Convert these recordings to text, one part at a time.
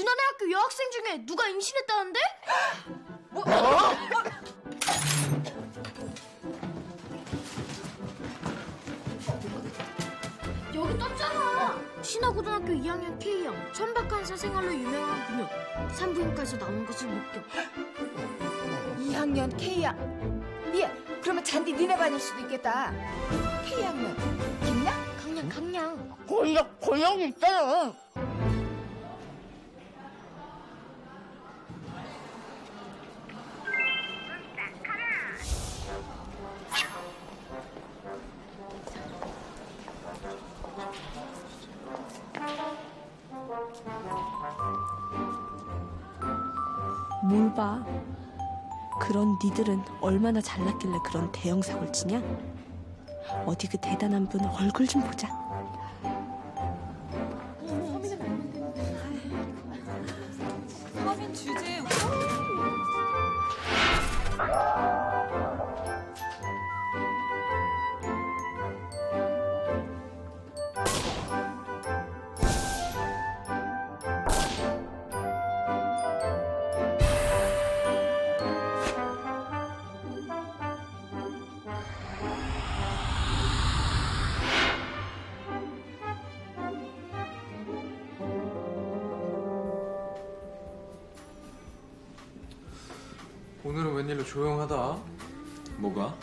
누나네 학교 여학생 중에 누가 임신했다는데? 뭐? 여기 떴잖아. 신화고등학교 2학년 K양 천박한 사생활로 유명한 그녀 산부인과에서 나온 것을 목격. 2학년 K양. 예, 그러면 잔디 니네 반일 수도 있겠다. K양은 김양? 강양 강양. 권력, 권력 있잖아. 뭘 봐? 그런 니들은 얼마나 잘났길래 그런 대형 사고를 치냐? 어디 그 대단한 분 얼굴 좀 보자. 오늘은 웬일로 조용하다. 뭐가?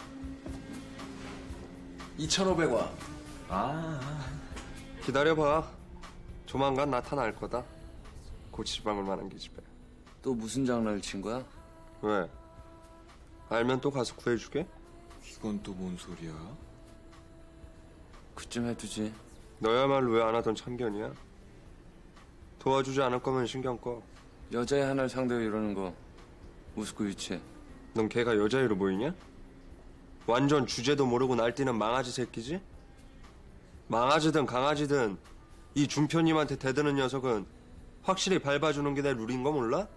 2,500원. 아, 기다려봐. 조만간 나타날 거다. 고치방울 만한 기집애. 또 무슨 장난을 친 거야? 왜? 알면 또 가서 구해주게? 이건 또 뭔 소리야? 그쯤 해두지. 너야말로 왜 안 하던 참견이야? 도와주지 않을 거면 신경 꺼. 여자의 하나를 상대로 이러는 거 우습고 유치해. 넌 걔가 여자애로 보이냐? 완전 주제도 모르고 날뛰는 망아지 새끼지? 망아지든 강아지든 이 준표님한테 대드는 녀석은 확실히 밟아주는 게 내 룰인 거 몰라?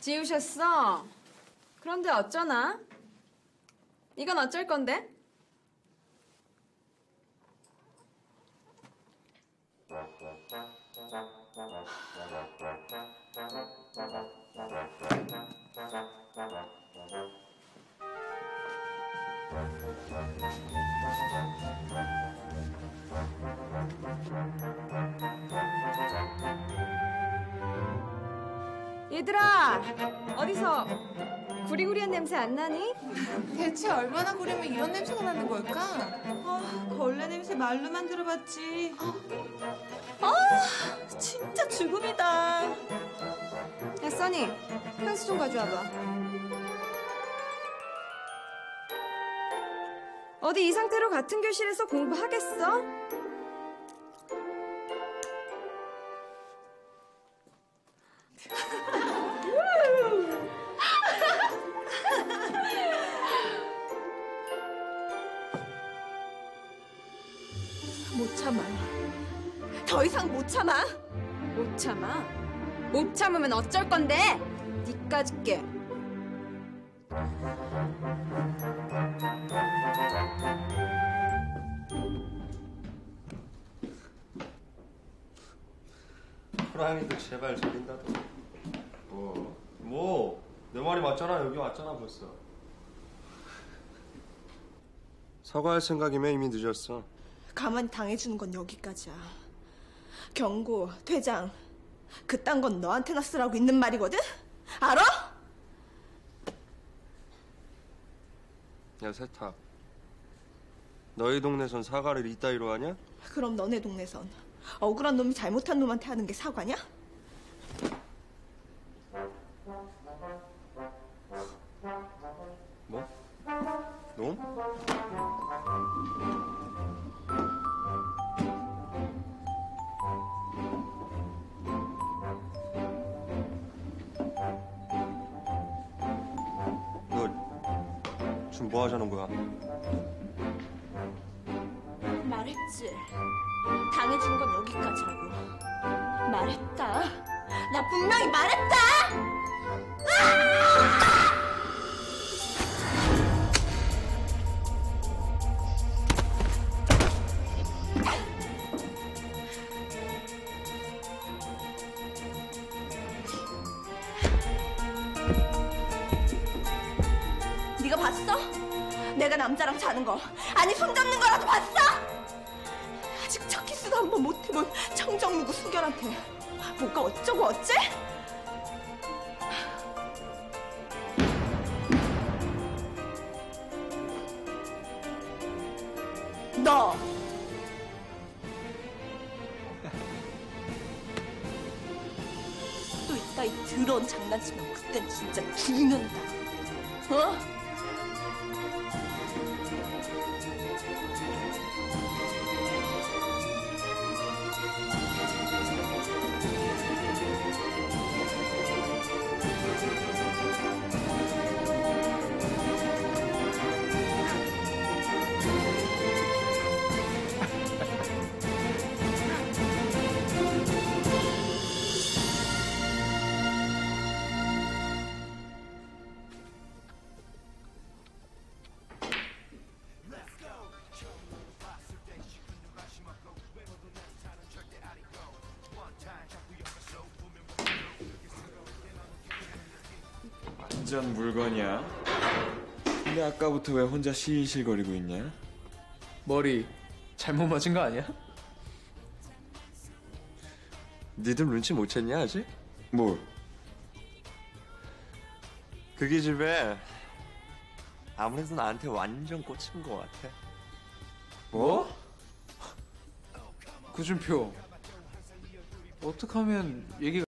지우셨어? 그런데 어쩌나? 이건 어쩔 건데? 얘들아, 어디서 구리구리한 냄새 안 나니? 대체 얼마나 구리면 이런 냄새가 나는 걸까? 아, 걸레 냄새 말로만 들어봤지. 아, 진짜 죽음이다. 야, 써니, 향수 좀 가져와봐. 어디 이 상태로 같은 교실에서 공부하겠어? 더 이상 못 참아. 못 참아? 못 참으면 어쩔 건데? 니까짓 게. 호랑이도 제발 저린다 도 뭐? 뭐? 내 말이 맞잖아 여기 왔잖아 벌써 사과할 생각이면 이미 늦었어 가만히 당해주는 건 여기까지야. 경고, 퇴장. 그딴 건 너한테나 쓰라고 있는 말이거든? 알아? 야 세탁 너희 동네선 사과를 이따위로 하냐? 그럼 너네 동네선 억울한 놈이 잘못한 놈한테 하는 게 사과냐? 뭐? 놈? 없으면 뭐 하자는 거야? 말했지. 당해준 건 여기까지라고. 말했다. 나 분명히 말했다! 으악! 내가 남자랑 자는 거 아니 손잡는 거라도 봤어? 아직 첫 키스도 한 번 못 해본 청정무구 수결한테 뭐가 어쩌고 어째? 너 또 이따 이 더러운 장난치면 그땐 진짜 죽는다. 어? 완전 물건이야. 근데 아까부터 왜 혼자 실실거리고 있냐? 머리 잘못 맞은 거 아니야? 니들 눈치 못 챘냐 아직? 뭘? 그기 집에 아무래도 나한테 완전 꽂힌 것 같아. 뭐? 구준표 어떡하면 얘기가